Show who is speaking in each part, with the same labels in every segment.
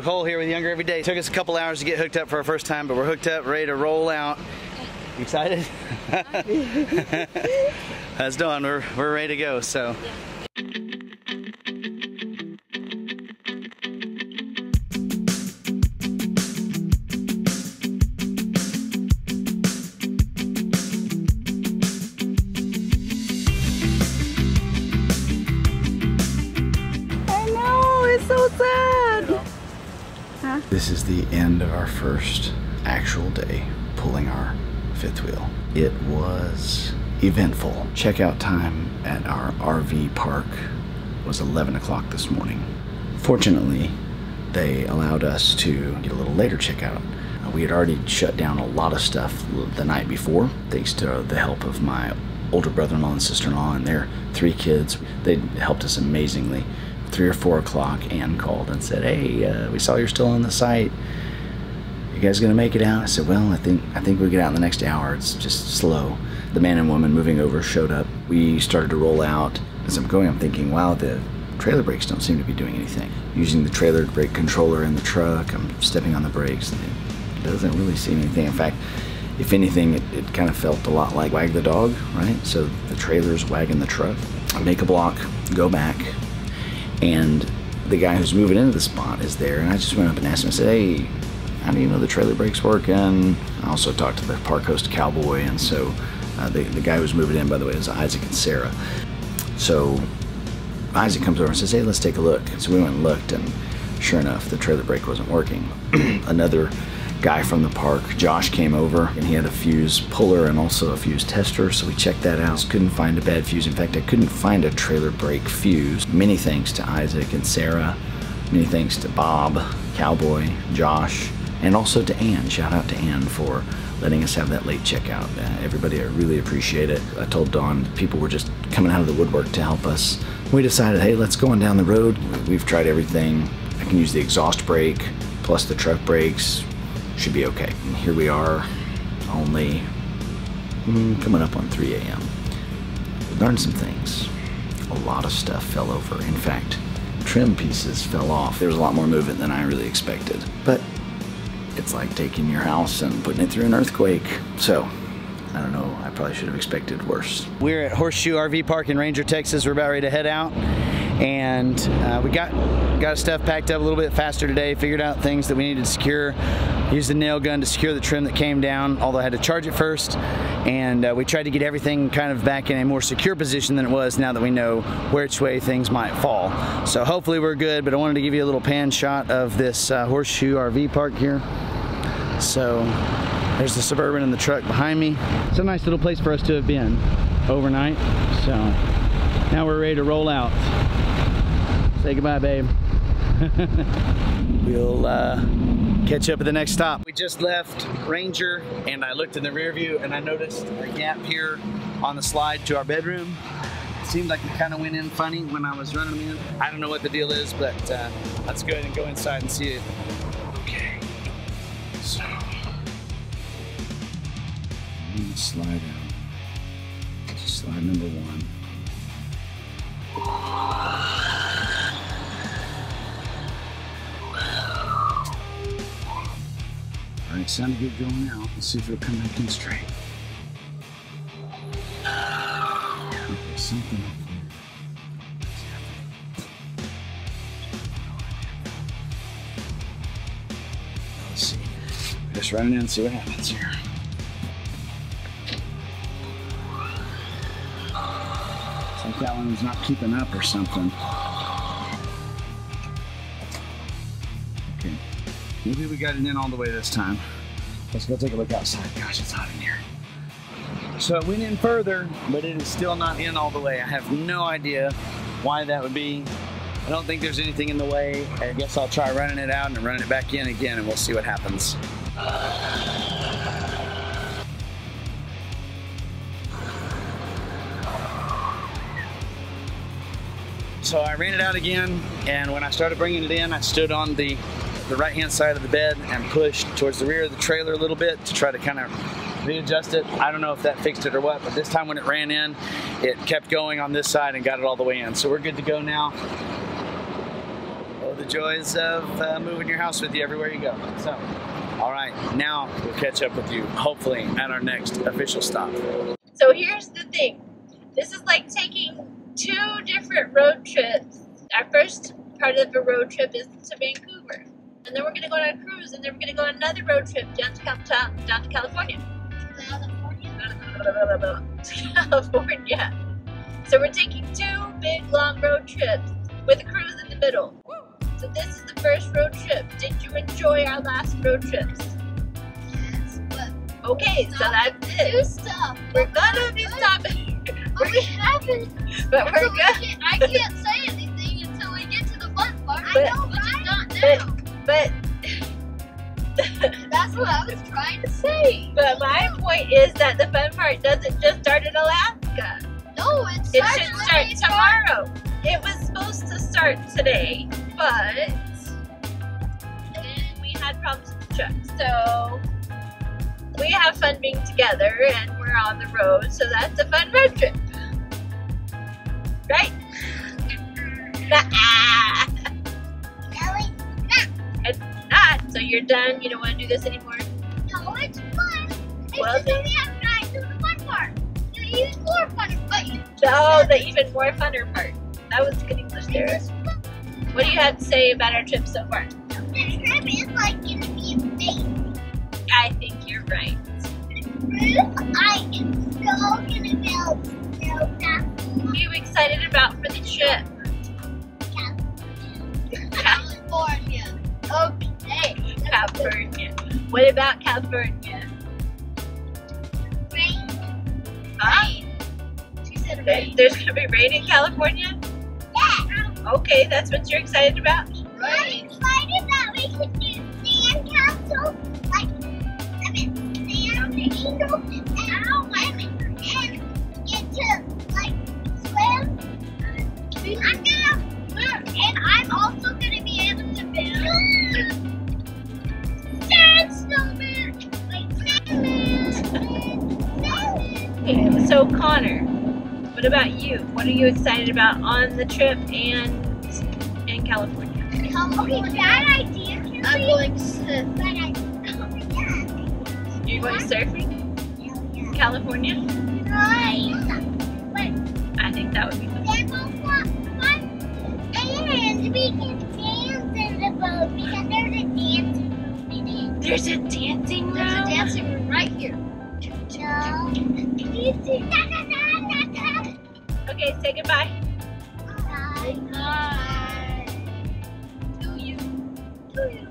Speaker 1: Cole here with Younger Every Day. Took us a couple hours to get hooked up for our first time, but we're hooked up, ready to roll out. You excited? How's doing? We're, we're ready to go, so.
Speaker 2: This is the end of our first actual day pulling our fifth wheel. It was eventful. Checkout time at our RV park was 11 o'clock this morning. Fortunately, they allowed us to get a little later checkout. We had already shut down a lot of stuff the night before, thanks to the help of my older brother-in-law and sister-in-law and their three kids. They helped us amazingly. Three or four o'clock, Ann called and said, "Hey, uh, we saw you're still on the site. You guys gonna make it out?" I said, "Well, I think I think we get out in the next hour. It's just slow." The man and woman moving over showed up. We started to roll out. As I'm going, I'm thinking, "Wow, the trailer brakes don't seem to be doing anything." Using the trailer brake controller in the truck, I'm stepping on the brakes, and it doesn't really seem anything. In fact, if anything, it, it kind of felt a lot like wag the dog, right? So the trailer's wagging the truck. I make a block, go back, and the guy who's moving into the spot is there. And I just went up and asked him, I said, hey, how do you know the trailer brake's working? I also talked to the Park Coast Cowboy, and so uh, the, the guy who's moving in, by the way, is Isaac and Sarah. So Isaac comes over and says, hey, let's take a look. So we went and looked, and sure enough, the trailer brake wasn't working. Another guy from the park, Josh, came over, and he had a fuse puller and also a fuse tester, so we checked that out. Couldn't find a bad fuse. In fact, I couldn't find a trailer brake fuse. Many thanks to Isaac and Sarah. Many thanks to Bob, Cowboy, Josh, and also to Ann. Shout out to Ann for letting us have that late checkout. Uh, everybody, I really appreciate it. I told Dawn people were just coming out of the woodwork to help us. We decided, hey, let's go on down the road. We've tried everything. I can use the exhaust brake plus the truck brakes. Should be okay. And here we are, only mm, coming up on 3 a.m. Learned some things. A lot of stuff fell over. In fact, trim pieces fell off. There was a lot more movement than I really expected. But it's like taking your house and putting it through an earthquake. So, I don't know. I probably should have expected worse.
Speaker 1: We're at Horseshoe RV Park in Ranger, Texas. We're about ready to head out, and uh, we got got stuff packed up a little bit faster today. Figured out things that we needed to secure. Used the nail gun to secure the trim that came down, although I had to charge it first. And uh, we tried to get everything kind of back in a more secure position than it was now that we know which way things might fall. So hopefully we're good. But I wanted to give you a little pan shot of this uh, Horseshoe RV Park here. So there's the Suburban and the truck behind me. It's a nice little place for us to have been overnight. So now we're ready to roll out. Say goodbye, babe. we'll uh, catch up at the next stop. We just left Ranger and I looked in the rear view and I noticed a gap here on the slide to our bedroom. It seemed like it kind of went in funny when I was running in. I don't know what the deal is, but uh, let's go ahead and go inside and see it. Okay. So, slide out. Slide number one. All right, sounded good going out. Let's see if back in straight. Okay, something up here. Let's see. Just run it in and see what happens here. It's like that one's not keeping up or something. Maybe we got it in all the way this time. Let's go take a look outside. Gosh, it's hot in here. So it went in further, but it is still not in all the way. I have no idea why that would be. I don't think there's anything in the way. I guess I'll try running it out and running it back in again and we'll see what happens. So I ran it out again, and when I started bringing it in, I stood on the, the right hand side of the bed and pushed towards the rear of the trailer a little bit to try to kind of readjust it. I don't know if that fixed it or what, but this time when it ran in, it kept going on this side and got it all the way in. So we're good to go now. Oh, the joys of uh, moving your house with you everywhere you go. So, all right, now we'll catch up with you hopefully at our next official stop.
Speaker 3: So here's the thing. This is like taking two different road trips. Our first part of the road trip is to Vancouver. And then we're gonna go on a cruise and then we're gonna go on another road trip down to, Cal- down to California. California. So we're taking two big long road trips with a cruise in the middle. So this is the first road trip. Did you enjoy our last road trips?
Speaker 4: Yes, but
Speaker 3: Okay, so that's
Speaker 4: do
Speaker 3: it.
Speaker 4: stuff.
Speaker 3: We're gonna be stopping,
Speaker 4: But we haven't.
Speaker 3: but we're good.
Speaker 4: I can't say anything until we get to the fun part.
Speaker 3: But-
Speaker 4: I know, not
Speaker 3: but-
Speaker 4: now.
Speaker 3: But
Speaker 4: That's what I was trying to say.
Speaker 3: but my point is that the fun part doesn't just start in Alaska.
Speaker 4: No, it
Speaker 3: It should start tomorrow. It was supposed to start today, but then we had problems with the truck. So we have fun being together and we're on the road, so that's a fun road trip. Right? So you're done. You don't want to do this anymore.
Speaker 4: no, it's fun. It's
Speaker 3: Well,
Speaker 4: just that we have to do the fun part. The even more fun, but you
Speaker 3: Oh, the even more funner part. That was good English there. What do you have to say about our trip so far?
Speaker 4: The trip is like gonna be amazing.
Speaker 3: I think you're right.
Speaker 4: I am so gonna build so fast.
Speaker 3: What are you excited about for the trip?
Speaker 4: California.
Speaker 3: What about California?
Speaker 4: Rain.
Speaker 3: Huh?
Speaker 4: She said rain.
Speaker 3: There's gonna be rain in California?
Speaker 4: Yeah.
Speaker 3: Okay, that's what you're excited about?
Speaker 4: I'm excited that we do sand castle, like, I mean, sand angel, and get to, like, swim. I'm sandman.
Speaker 3: Okay, so Connor, what about you? What are you excited about on the trip and in California?
Speaker 4: Okay, bad idea. Can I'm going to. Bad idea. Oh.
Speaker 3: You're going surfing in California?
Speaker 4: Right.
Speaker 3: I think that would be fun.
Speaker 4: we'll fly, fly, and we can dance in the boat because there's a dancing room in it.
Speaker 3: There's a dancing room?
Speaker 4: There's a dancing room right here.
Speaker 3: Okay, say goodbye.
Speaker 4: Bye. Bye. To you. To you.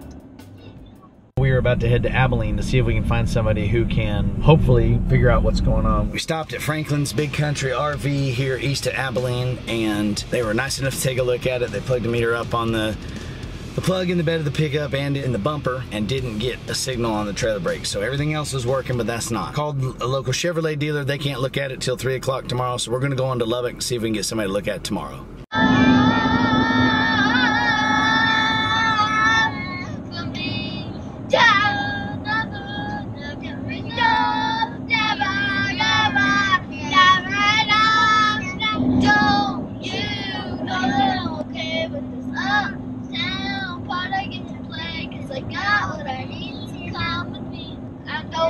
Speaker 2: We are about to head to Abilene to see if we can find somebody who can hopefully figure out what's going on.
Speaker 1: We stopped at Franklin's Big Country RV here east of Abilene, and they were nice enough to take a look at it. They plugged the meter up on the the plug in the bed of the pickup and in the bumper and didn't get a signal on the trailer brake. So everything else was working, but that's not. Called a local Chevrolet dealer. They can't look at it till 3 o'clock tomorrow, so we're going to go on to Lubbock and see if we can get somebody to look at it tomorrow.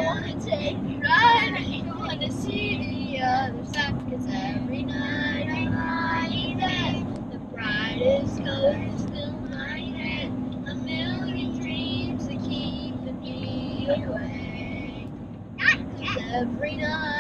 Speaker 4: Don't wanna take you right, I wanna see the other side. Cause every night I lie there, the brightest colors fill my head. A million dreams that keep me awake. Cause every night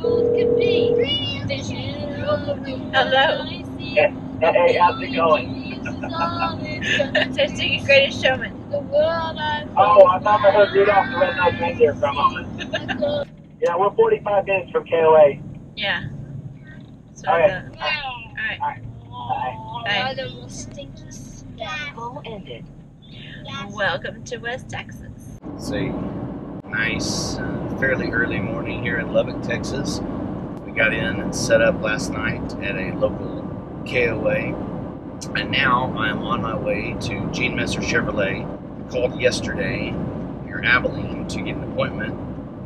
Speaker 4: could be. Vision of the world
Speaker 3: Hello.
Speaker 4: I see.
Speaker 5: Hey, how's it going?
Speaker 3: They're singing Greatest Showman.
Speaker 4: The world I
Speaker 5: Oh, I thought I heard Rudolph the Red-Nosed Reindeer for a moment. Yeah, we're 45 minutes from KOA.
Speaker 3: Yeah. So
Speaker 5: All right.
Speaker 3: the- all right.
Speaker 5: Bye.
Speaker 3: Bye.
Speaker 4: the most stinky
Speaker 3: ended. Welcome to West Texas.
Speaker 1: It's a nice, uh, fairly early morning here in Lubbock, Texas. We got in and set up last night at a local KOA, and now I am on my way to Gene Messer Chevrolet. Called yesterday. Here
Speaker 2: near Abilene to get an appointment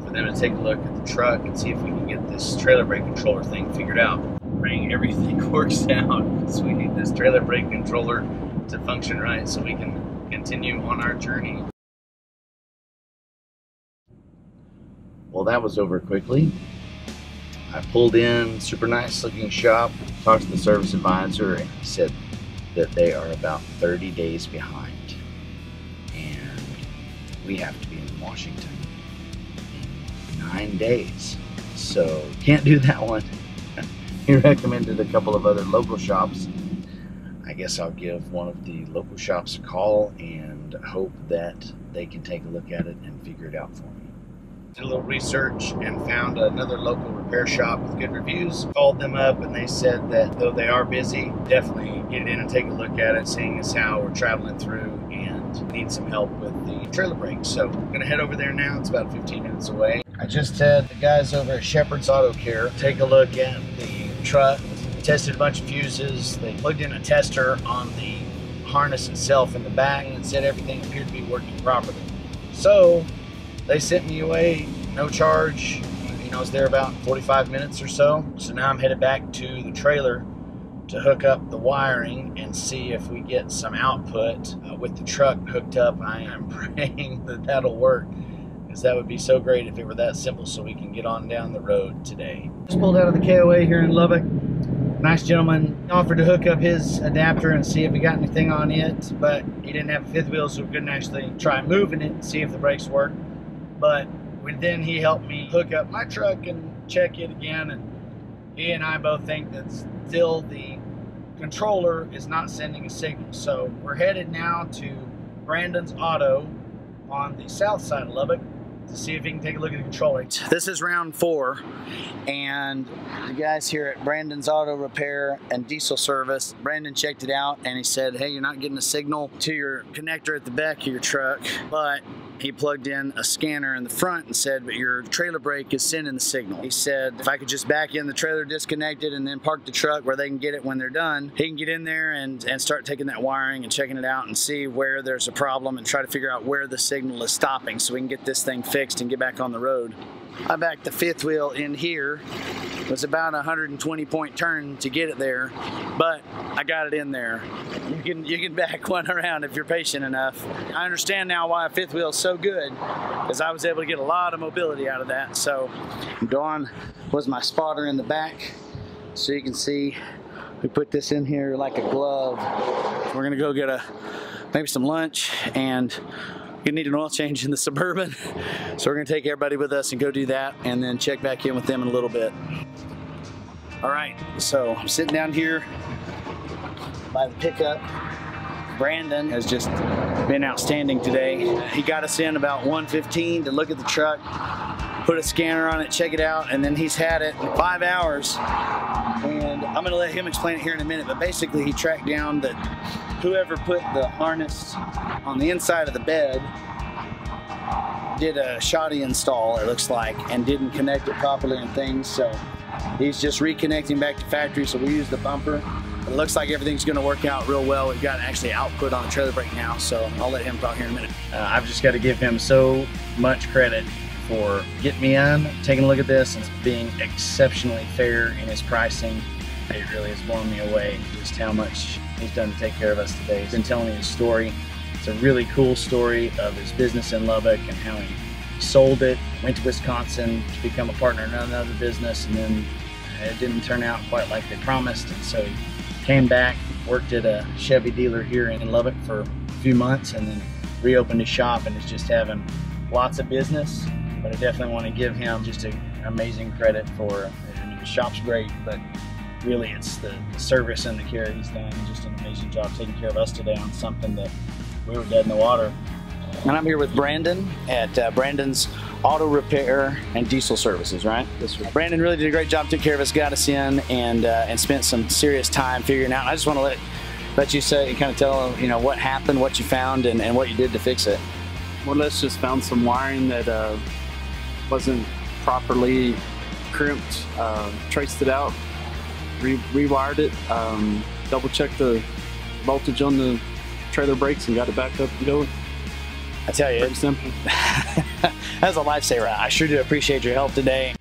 Speaker 2: for them to take a look at the truck and see if we can get this trailer brake controller thing figured out. Praying everything works out because we need this trailer brake controller to function right so we can continue on our journey. Well, that was over quickly. I pulled in, super nice looking shop, talked to the service advisor, and he said that they are about 30 days behind. And we have to be in Washington in nine days. So can't do that one. he recommended a couple of other local shops. I guess I'll give one of the local shops a call and hope that they can take a look at it and figure it out for me did a little research and found another local repair shop with good reviews. Called them up and they said that though they are busy, definitely get in and take a look at it, seeing as how we're traveling through and need some help with the trailer brakes. So I'm gonna head over there now. It's about 15 minutes away. I just had the guys over at Shepherd's Auto Care take a look at the truck, tested a bunch of fuses. They plugged in a tester on the harness itself in the back and said everything appeared to be working properly. So they sent me away, no charge. You know, I was there about 45 minutes or so. So now I'm headed back to the trailer to hook up the wiring and see if we get some output uh, with the truck hooked up. I am praying that that'll work because that would be so great if it were that simple so we can get on down the road today. Just pulled out of the KOA here in Lubbock. Nice gentleman offered to hook up his adapter and see if he got anything on it, but he didn't have a fifth wheel so we couldn't actually try moving it and see if the brakes work. But then he helped me hook up my truck and check it again. And he and I both think that still the controller is not sending a signal. So we're headed now to Brandon's Auto on the south side of Lubbock to see if he can take a look at the controller. This is round four, and the guys here at Brandon's Auto Repair and Diesel Service, Brandon checked it out and he said, hey, you're not getting a signal to your connector at the back of your truck, but he plugged in a scanner in the front and said, but your trailer brake is sending the signal. He said, if I could just back in the trailer disconnected and then park the truck where they can get it when they're done, he can get in there and, and start taking that wiring and checking it out and see where there's a problem and try to figure out where the signal is stopping so we can get this thing fixed and get back on the road. I backed the fifth wheel in here. It was about a 120 point turn to get it there, but I got it in there. You can you can back one around if you're patient enough. I understand now why a fifth wheel is so good, because I was able to get a lot of mobility out of that. So Dawn was my spotter in the back, so you can see we put this in here like a glove. We're gonna go get a maybe some lunch and gonna need an oil change in the Suburban. So we're gonna take everybody with us and go do that and then check back in with them in a little bit. All right, so I'm sitting down here by the pickup. Brandon has just been outstanding today. He got us in about 1:15 to look at the truck, put a scanner on it, check it out, and then he's had it in five hours. And I'm gonna let him explain it here in a minute, but basically he tracked down that whoever put the harness on the inside of the bed did a shoddy install, it looks like, and didn't connect it properly and things. So he's just reconnecting back to factory. So we use the bumper. It looks like everything's going to work out real well. We've got actually output on the trailer brake now, so I'll let him talk here in a minute. Uh, I've just got to give him so much credit for getting me in, taking a look at this, and being exceptionally fair in his pricing. It really has blown me away just how much he's done to take care of us today. He's been telling me his story. It's a really cool story of his business in Lubbock and how he sold it, went to Wisconsin to become a partner in another business, and then it didn't turn out quite like they promised. And so came back, worked at a Chevy dealer here in Lubbock for a few months, and then reopened his shop and is just having lots of business. But I definitely want to give him just an amazing credit for, I mean, the shop's great, but really it's the, service and the care he's done. Just an amazing job taking care of us today on something that we were dead in the water. And I'm here with Brandon at uh, Brandon's Auto Repair and Diesel Services, right? This Brandon really did a great job, took care of us, got us in, and uh, and spent some serious time figuring out. I just want to let let you say, and kind of tell you know what happened, what you found, and, and what you did to fix it.
Speaker 6: More or less, just found some wiring that uh, wasn't properly crimped. Uh, traced it out, re rewired it, um, double checked the voltage on the trailer brakes, and got it back up and going.
Speaker 2: I tell you,
Speaker 6: Pretty simple.
Speaker 2: that was a lifesaver. I sure do appreciate your help today.